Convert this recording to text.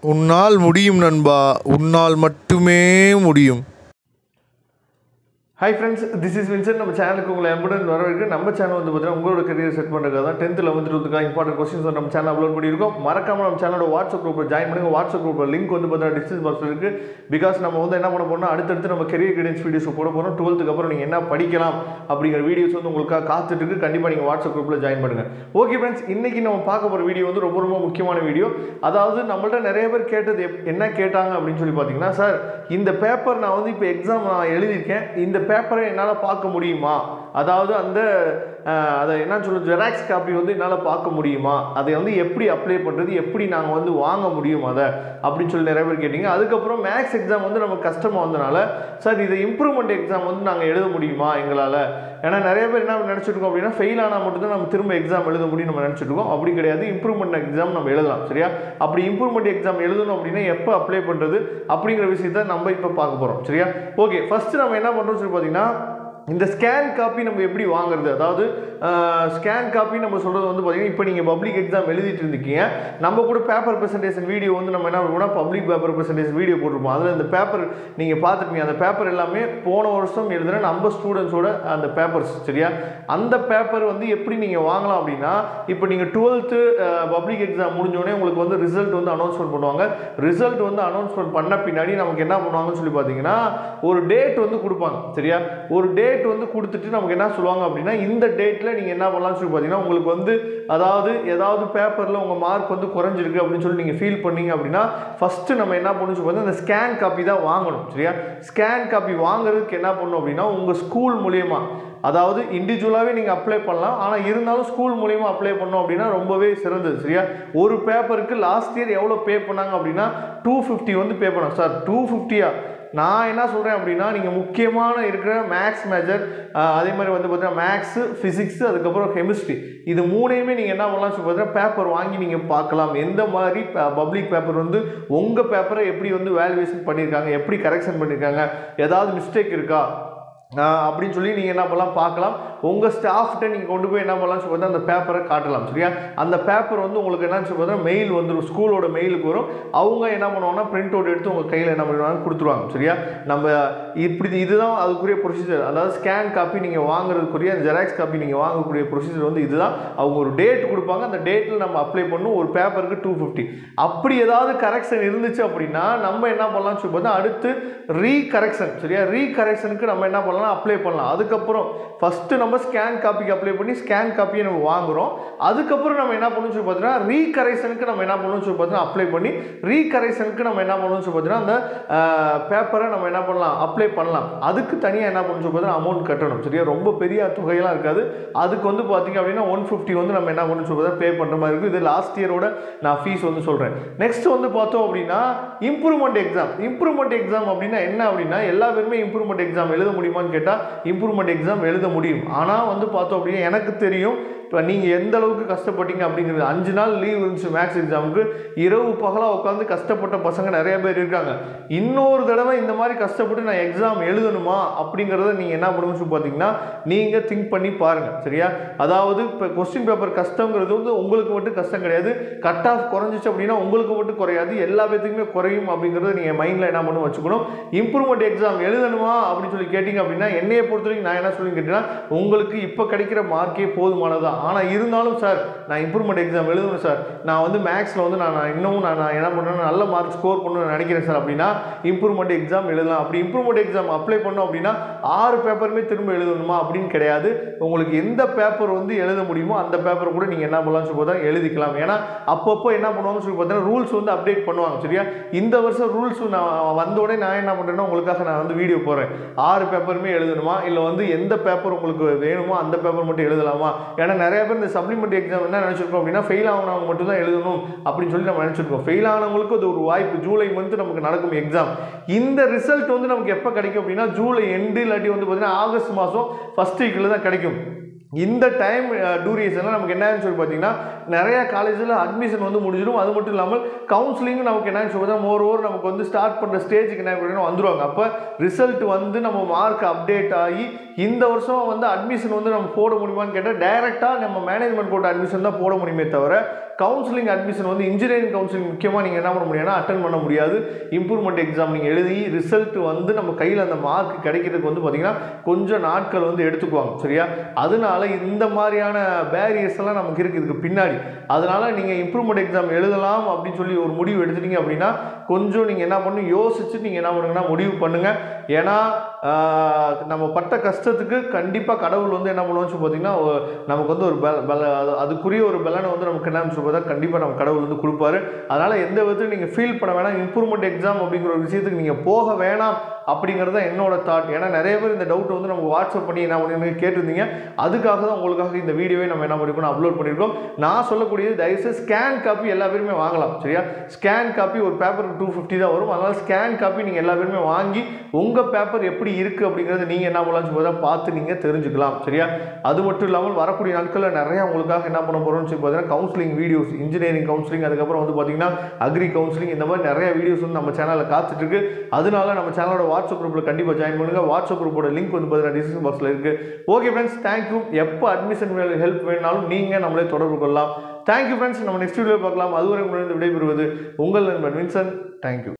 உன்னால் முடியும் நண்பா உன்னால் மட்டுமே முடியும். Hi friends this is Vinson நம்ம சேனலுக்கு உங்களை எம்புடன் வரவேற்கு நம்ம சேனல் வந்து பார்த்தீங்கன்னா உங்களோட கரியர் செட் பண்ணுறதுக்காக தான் டென்த்தில் வந்து இருக்காங்க இம்பார்ட்டன்ட் கொஸ்டின்ஸ் நம்ம சேனல் அப்லோட் பண்ணியிருக்கோம். மறக்காமல் நம்ம சேனலோட வாட்ஸ்அப் குரூப்பில் ஜாயின் பண்ணுங்கள் வாட்ஸ்அப் குரூப்பில் லிங்க் வந்து பார்த்தீங்கன்னா டிஸ்கிரிப்ஷன் பாக்ஸில் இருக்குது பிகாஸ் நம்ம வந்து என்ன பண்ண போறோம்னா அடுத்தடுத்து நம்ம கரியர் கைடன்ஸ் வீடியோஸ் போட போகிறோம் டுவெல்த்துக்கு அப்புறம் நீங்கள் என்ன படிக்கலாம் அப்படிங்கிற வீடியோஸ் வந்து உங்களுக்காக காத்துட்டுருக்கு கண்டிப்பாக நீங்கள் வாட்ஸ்அப் குரூப்பில் ஜாயின் பண்ணுங்கள் ஓகே ஃப்ரெண்ட்ஸ் இன்னைக்கு நம்ம பார்க்க போகிற வீடியோ வந்து ரொம்ப ரொம்ப முக்கியமான வீடியோ அதாவது நம்மள்ட்ட நிறைய பேர் கேட்டது எப்- என்ன கேட்டாங்க அப்படின்னு சொல்லி பார்த்தீங்கன்னா சார் இந்த பேப்பர் நான் வந்து இப்போ எக்ஸாம் நான் எழுதியிருக்கேன். இந்த பேப்பரை என்னால் பார்க்க முடியுமா? அதாவது அந்த அதை என்ன சொல்ல ஜெராக்ஸ் காப்பி வந்து என்னால் பார்க்க முடியுமா? அதை வந்து எப்படி அப்ளை பண்ணுறது எப்படி நாங்கள் வந்து வாங்க முடியும் அதை? அப்படின்னு சொல்லி நிறைய பேர் கேட்டிங்க. அதுக்கப்புறம் மேக்ஸ் எக்ஸாம் வந்து நமக்கு கஷ்டமாக வந்தனால சார் இதை இம்ப்ரூவ்மெண்ட் எக்ஸாம் வந்து நாங்கள் எழுத முடியுமா எங்களால்? ஏன்னா நிறைய பேர் என்ன நினச்சிருக்கோம் அப்படின்னா ஃபெயில் ஆனால் மட்டும்தான் நம்ம திரும்ப எக்ஸாம் எழுத முடியும் நம்ம நினச்சிட்டு இருக்கோம் அப்படி கிடையாது. இம்ப்ரூவ்மெண்ட் எக்ஸாம் நம்ம எழுதலாம் சரியா? அப்படி இம்ப்ரூவ்மெண்ட் எக்ஸாம் எழுதணும் அப்படின்னா எப்போ அப்ளை பண்ணுறது அப்படிங்கிற விஷயத்தை நம்ம இப்போ பார்க்க போகிறோம் சரியா? ஓகே ஃபஸ்ட்டு நம்ம என்ன பண்ணுறோம் சொல்லி பார்த்தீங்கன்னா இந்த ஸ்கேன் காப்பி நம்ம எப்படி வாங்குறது? அதாவது ஸ்கேன் காப்பி நம்ம சொல்கிறது வந்து பார்த்தீங்கன்னா இப்போ நீங்கள் பப்ளிக் எக்ஸாம் எழுதிட்டு இருந்தீங்க நம்ம கூட பேப்பர் ப்ரெசன்டேஷன் வீடியோ வந்து நம்ம என்ன பண்ணுவோம்னா பப்ளிக் பேப்பர் ப்ரெசன்டேஷன் வீடியோ போட்டிருப்போம். அதில் இந்த பேப்பர் நீங்கள் பார்த்துருப்பீங்க. அந்த பேப்பர் எல்லாமே போன வருஷம் எழுதுன நம்ம ஸ்டூடெண்ட்ஸோட அந்த பேப்பர்ஸ் சரியா? அந்த பேப்பர் வந்து எப்படி நீங்கள் வாங்கலாம் அப்படின்னா இப்போ நீங்கள் டுவெல்த்து பப்ளிக் எக்ஸாம் முடிஞ்சோடனே உங்களுக்கு வந்து ரிசல்ட் வந்து அனௌன்ஸ்மெண்ட் பண்ணுவாங்க. ரிசல்ட் வந்து அனௌன்ஸ்மெண்ட் பண்ண பின்னாடி நமக்கு என்ன பண்ணுவாங்கன்னு சொல்லி பார்த்தீங்கன்னா ஒரு டேட் வந்து கொடுப்பாங்க சரியா? ஒரு டேட் வந்து கொடுத்துட்டு நமக்கு என்ன சொல்லுவாங்க அப்படின்னா இந்த டேட்டில் நீங்கள் என்ன பண்ணலாம்னு சொல்லி பார்த்தீங்கன்னா உங்களுக்கு வந்து அதாவது ஏதாவது பேப்பரில் உங்கள் மார்க் வந்து குறைஞ்சிருக்கு அப்படின்னு சொல்லி நீங்கள் ஃபீல் பண்ணீங்க அப்படின்னா ஃபஸ்ட்டு நம்ம என்ன பண்ணணும் சொல்லி அந்த ஸ்கேன் காப்பி தான் வாங்கணும் சரியா? ஸ்கேன் காப்பி வாங்குறதுக்கு என்ன பண்ணணும் அப்படின்னா உங்கள் ஸ்கூல் மூலியமாக அதாவது இண்டிவிஜுவலாகவே நீங்கள் அப்ளை பண்ணலாம். ஆனால் இருந்தாலும் ஸ்கூல் மூலியமாக அப்ளை பண்ணோம் அப்படின்னா ரொம்பவே சிறந்தது சரியா? ஒரு பேப்பருக்கு லாஸ்ட் இயர் எவ்வளோ பே பண்ணாங்க அப்படின்னா டூ ஃபிஃப்டி வந்து பே பண்ணாங்க சார் டூ ஃபிஃப்டியா நான் என்ன சொல்கிறேன் அப்படின்னா நீங்கள் முக்கியமான இருக்கிற மேக்ஸ் மேஜர் அதே மாதிரி வந்து பார்த்தீங்கன்னா மேக்ஸு ஃபிசிக்ஸு அதுக்கப்புறம் கெமிஸ்ட்ரி இது மூணையுமே நீங்கள் என்ன பண்ணலாம் சொல்லி பார்த்தீங்கன்னா பேப்பர் வாங்கி நீங்கள் பார்க்கலாம். எந்த மாதிரி பப்ளிக் பேப்பர் வந்து உங்கள் பேப்பரை எப்படி வந்து வேல்யூவேஷன் பண்ணியிருக்காங்க எப்படி கரெக்ஷன் பண்ணியிருக்காங்க ஏதாவது மிஸ்டேக் இருக்கா? அப்படின்னு சொல்லி நீங்கள் என்ன பண்ணலாம் பார்க்கலாம். உங்கள் ஸ்டாஃப்கிட்ட நீங்கள் கொண்டு போய் என்ன பண்ணலாம் சொல்லி பார்த்தா அந்த பேப்பரை காட்டலாம் சரியா? அந்த பேப்பர் வந்து உங்களுக்கு என்னன்னு சொல்லி பார்த்தா மெயில் வந்துடும் ஸ்கூலோட மெயிலுக்கு வரும். அவங்க என்ன பண்ணுவாங்கன்னா பிரிண்ட் அவுட் எடுத்து உங்கள் கையில் என்ன பண்ணுவாங்க கொடுத்துருவாங்க சரியா? நம்ம இப்படி இதுதான் அதுக்குரிய ப்ரொசீஜர் அதாவது ஸ்கேன் காப்பி நீங்கள் வாங்குறதுக்குரிய ஜெராக்ஸ் காப்பி நீங்கள் வாங்கக்கூடிய ப்ரொசீஜர் வந்து இதுதான். அவங்க ஒரு டேட் கொடுப்பாங்க. அந்த டேட்டில் நம்ம அப்ளை பண்ணும் ஒரு பேப்பருக்கு டூ ஃபிஃப்டி அப்படி ஏதாவது கரெக்ஷன் இருந்துச்சு அப்படின்னா நம்ம என்ன பண்ணலாம்னு சொல்லி பார்த்தா அடுத்து ரீ கரெக்ஷன் சரியா? ரீ கரெக்ஷனுக்கு நம்ம என்ன பண்ணலாம் அப்ளை பண்ணலாம். அதுக்கப்புறம் ஃபஸ்ட்டு நம்ம ஸ்கேன் காப்பிக்கு அப்ளை பண்ணி ஸ்கேன் காப்பியை நம்ம வாங்குறோம். அதுக்கப்புறம் நம்ம என்ன பண்ணணும் சொல்லி பார்த்தீங்கன்னா ரீ கரெக்ஷனுக்கு நம்ம என்ன பண்ணணும் சொல்லி பார்த்தீங்கன்னா அப்ளை பண்ணி ரீ கரெக்ஷனுக்கு நம்ம என்ன பண்ணணும் சொல்லி பார்த்தீங்கன்னா அந்த பேப்பரை நம்ம என்ன பண்ணலாம் அப்ளை பண்ணலாம். அதுக்கு தனியாக என்ன பண்ணணும் சொல்லி பார்த்தீங்கன்னா அமௌண்ட் கட்டணும். சரியா? ரொம்ப பெரிய தொகையெல்லாம் இருக்காது. அதுக்கு வந்து பார்த்தீங்க அப்படின்னா ஒன் ஃபிஃப்டி வந்து நம்ம என்ன பண்ணணும் சொல்லி பே பண்ணுற மாதிரி இருக்கும். இது லாஸ்ட் இயரோட நான் ஃபீஸ் வந்து சொல்கிறேன் நெக்ஸ்ட் வந்து பார்த்தோம் அப்படின்னா இம்ப்ரூவ்மெண்ட் எக்ஸாம் இம்ப்ரூவ்மெண்ட் எக்ஸாம் அப்படின்னா என்ன அப்படின்னா எல்லா பேருமே இம்ப்ரூவ்மெண்ட் எக்ஸாம் எழுத முடியுமா முடியுமான்னு கேட்டால் இம்ப்ரூவ்மெண்ட் எக்ஸாம் எழுத முடியும். ஆனால் வந்து பார்த்தோம் அப்படின்னா எனக்கு தெரியும் இப்போ நீங்கள் எந்த அளவுக்கு கஷ்டப்பட்டீங்க அப்படிங்கிறது அஞ்சு நாள் லீவ் இருந்துச்சு மேக்ஸ் எக்ஸாமுக்கு இரவு பகலாக உட்காந்து கஷ்டப்பட்ட பசங்க நிறைய பேர் இருக்காங்க. இன்னொரு தடவை இந்த மாதிரி கஷ்டப்பட்டு நான் எக்ஸாம் எழுதணுமா அப்படிங்கிறத நீங்கள் என்ன பண்ணணும்னு சொல்லி பார்த்தீங்கன்னா நீங்கள் திங்க் பண்ணி பாருங்கள் சரியா? அதாவது இப்போ கொஸ்டின் பேப்பர் கஷ்டங்கிறது வந்து உங்களுக்கு மட்டும் கஷ்டம் கிடையாது. கட் ஆஃப் குறைஞ்சிச்சு அப்படின்னா உங்களுக்கு மட்டும் குறையாது. எல்லா பேத்துக்குமே குறையும் அப்படிங்கிறத நீங்கள் மைண்டில் என்ன பண்ணணும் வச்சுக்கணும். இம்ப்ரூவ்மெண்ட் எக்ஸாம் எழுதணுமா அப்படின்னு சொல்லி கேட்டிங்க அப்படின்னா என்னையை பொறுத்த வரைக்கும் நான் என்ன சொல்லி கேட்டீங்கன்னா உங்களுக்கு இப்போ கிடைக்கிற மார்க்கே போதுமானது ஆனால் இருந்தாலும் சார் நான் இம்ப்ரூவ்மெண்ட் எக்ஸாம் எழுதணும் சார் நான் வந்து மேக்ஸில் வந்து நான் இன்னமும் நான் நான் என்ன பண்ணுறேன் நல்ல மார்க் ஸ்கோர் பண்ணணும்னு நினைக்கிறேன் சார் அப்படின்னா இம்ப்ரூவ்மெண்ட் எக்ஸாம் எழுதலாம். அப்படி இம்ப்ரூவ்மெண்ட் எக்ஸாம் அப்ளை பண்ணோம் அப்படின்னா ஆறு பேப்பருமே திரும்ப எழுதணுமா? அப்படின்னு கிடையாது. உங்களுக்கு எந்த பேப்பர் வந்து எழுத முடியுமோ அந்த பேப்பர் கூட நீங்கள் என்ன பண்ணலாம்னு சொல்லி பார்த்தா எழுதிக்கலாம். ஏன்னா அப்பப்போ என்ன பண்ணுவாங்கன்னு சொல்லி பார்த்தீங்கன்னா ரூல்ஸ் வந்து அப்டேட் பண்ணுவாங்க சரியா? இந்த வருஷம் ரூல்ஸ் நான் வந்தோடனே நான் என்ன பண்ணுறேன்னா உங்களுக்காக நான் வந்து வீடியோ போடுறேன். ஆறு பேப்பருமே எழுதணுமா? இல்லை வந்து எந்த பேப்பர் உங்களுக்கு வேணுமோ அந்த பேப்பர் மட்டும் எழுதலாமா? ஏன்னா நிறைய பேர் இந்த சப்ளிமெண்ட் எக்ஸாம் என்ன நினச்சிருக்கோம் அப்படின்னா ஃபெயில் ஆனவங்க மட்டும் தான் எழுதணும் அப்படின்னு சொல்லி நம்ம நினச்சிருக்கோம். ஃபெயில் ஆனவங்களுக்கு அது ஒரு வாய்ப்பு. ஜூலை மந்த் நமக்கு நடக்கும் எக்ஸாம் இந்த ரிசல்ட் வந்து நமக்கு எப்போ கிடைக்கும் அப்படின்னா ஜூலை எண்டு இல்லாட்டி வந்து பார்த்தீங்கன்னா ஆகஸ்ட் மாதம் ஃபஸ்ட் வீக்கில் தான் கிடைக்கும். இந்த டைம் டூரியேஷனில் uh, நமக்கு என்னன்னு சொல்லி பார்த்தீங்கன்னா நிறையா காலேஜில் அட்மிஷன் வந்து முடிஞ்சிடும். அது மட்டும் இல்லாமல் கவுன்சிலிங்கும் நமக்கு என்னன்னு சொல்லி பார்த்தா மோர் ஓவர் நமக்கு வந்து ஸ்டார்ட் பண்ணுற ஸ்டேஜுக்கு என்ன பண்ணணும் வந்துடுவாங்க அப்போ ரிசல்ட் வந்து நம்ம மார்க் அப்டேட் ஆகி இந்த வருஷம் வந்து அட்மிஷன் வந்து நம்ம போட முடியுமான்னு கேட்டால் டைரெக்டாக நம்ம மேனேஜ்மெண்ட் போட்ட அட்மிஷன் தான் போட முடியுமே தவிர கவுன்சிலிங் அட்மிஷன் வந்து இன்ஜினியரிங் கவுன்சிலிங் முக்கியமாக நீங்கள் என்ன பண்ண முடியும்னா அட்டன் பண்ண முடியாது. இம்ப்ரூவ்மெண்ட் எக்ஸாம் நீங்கள் எழுதி ரிசல்ட் வந்து நம்ம கையில் அந்த மார்க் கிடைக்கிறதுக்கு வந்து பார்த்திங்கன்னா கொஞ்சம் நாட்கள் வந்து எடுத்துக்குவாங்க. சரியா? அதனால இந்த மாதிரியான பேரியர்ஸ் எல்லாம் நமக்கு இருக்குது இதுக்கு பின்னாடி. அதனால் நீங்கள் இம்ப்ரூவ்மெண்ட் எக்ஸாம் எழுதலாம் அப்படின்னு சொல்லி ஒரு முடிவு எடுத்துட்டீங்க அப்படின்னா கொஞ்சம் நீங்கள் என்ன பண்ணணும்? யோசிச்சு நீங்கள் என்ன பண்ணுங்கன்னா முடிவு பண்ணுங்கள் ஏன்னா நம்ம பட்ட கஷ்டத்துக்கு கண்டிப்பாக கடவுள் வந்து என்ன பண்ணுவோம்னு சொல்லி பார்த்தீங்கன்னா நமக்கு வந்து ஒரு பல பல அதுக்குரிய ஒரு பலனை வந்து நமக்கு என்னன்னு சொல்லி பார்த்தா கண்டிப்பாக நம்ம கடவுள் வந்து கொடுப்பாரு. அதனால் எந்த விதத்திலும் நீங்கள் ஃபீல் பண்ண வேணாம். இம்ப்ரூவ்மெண்ட் எக்ஸாம் அப்படிங்கிற ஒரு விஷயத்துக்கு நீங்கள் போக வேணாம். அப்படிங்கிறது தான் என்னோட தாட் ஏன்னா நிறைய பேர் இந்த டவுட் வந்து நம்ம வாட்ஸ்அப் பண்ணி என்ன பண்ணி கேட்டிருந்தீங்க. அதுக்காக தான் உங்களுக்காக இந்த வீடியோவை நம்ம என்ன பண்ணிருக்கோம் அப்லோட் பண்ணியிருக்கோம் நான் சொல்லக்கூடியது தயவுசெய்து ஸ்கேன் காப்பி எல்லா பேருமே வாங்கலாம் சரியா? ஸ்கேன் காப்பி ஒரு பேப்பருக்கு டூ ஃபிஃப்டி தான் வரும். அதனால் ஸ்கேன் காப்பி நீங்கள் எல்லா பேருமே வாங்கி உங்கள் பேப்பர் எப்படி இருக்குது அப்படிங்கிறத நீங்கள் என்ன பண்ணலாம்னு சொல்லி பார்த்து நீங்கள் தெரிஞ்சுக்கலாம் சரியா? அது மட்டும் இல்லாமல் வரக்கூடிய நாட்களில் நிறையா உங்களுக்காக என்ன பண்ண போகிறோம்னு சொல்லி பார்த்தீங்கன்னா கவுன்சிலிங் வீடியோஸ் இன்ஜினியரிங் கவுன்சிலிங் அதுக்கப்புறம் வந்து பார்த்தீங்கன்னா அக்ரி கவுன்சிலிங் இந்த மாதிரி நிறைய வீடியோஸ் வந்து நம்ம சேனலில் காத்துட்டு இருக்கு. அதனால நம்ம சேனலோட வாட்ஸ்அப் குரூப்பில் கண்டிப்பாக ஜாயின் பண்ணுங்க. வாட்ஸ்அப் குரூப்போட லிங்க் வந்து பார்த்தீங்கன்னா டிஸ்கிரிப்ஷன் பாக்ஸில் இருக்கு. ஓகே ஃப்ரெண்ட்ஸ் தேங்க்யூ எப்போ அட்மிஷன் ஹெல்ப் வேணாலும் நீங்கள் நம்மளே தொடர்பு கொள்ளலாம். தேங்க்யூ ஃப்ரெண்ட்ஸ் நம்ம நெக்ஸ்ட் வீடியோ பார்க்கலாம். அதுவரை உங்களிடம் விடைபெறுவது உங்கள் நண்பன் வின்சன். தேங்க்யூ